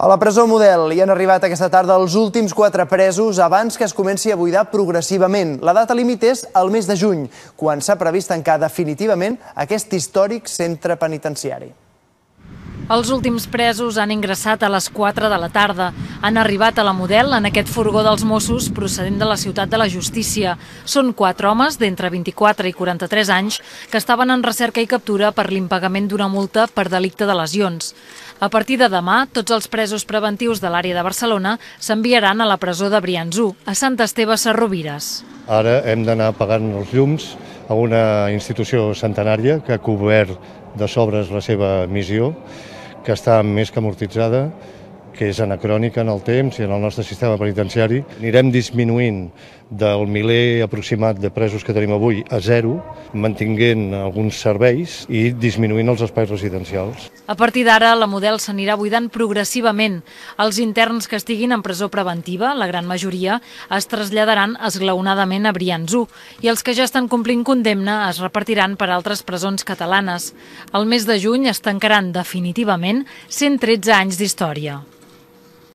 A la presó Model hi han arribat aquesta tarda els últims quatre presos abans que es comenci a buidar progressivament. La data límit és el mes de juny, quan s'ha previst tancar definitivament aquest històric centre penitenciari. Els últims presos han ingressat a les 4 de la tarda. Han arribat a la Model en aquest furgó dels Mossos procedent de la ciutat de la Justícia. Són quatre homes d'entre 24 i 43 anys que estaven en recerca i captura per l'impagament d'una multa per delicte de lesions. A partir de demà, tots els presos preventius de l'àrea de Barcelona s'enviaran a la presó de Brianzú, a Sant Esteve Sarrovires. Ara hem d'anar pagant els llums a una institució centenària que ha cobert de sobres la seva missió, que està més que amortitzada, que és anacrònica en el temps i en el nostre sistema penitenciari. Anirem disminuint del miler aproximat de presos que tenim avui a zero, mantinguent alguns serveis i disminuint els espais residencials. A partir d'ara, la model s'anirà buidant progressivament. Els interns que estiguin en presó preventiva, la gran majoria, es traslladaran esglaonadament a Brianzú i els que ja estan complint condemna es repartiran per altres presons catalanes. El mes de juny es tancaran definitivament 113 anys d'història.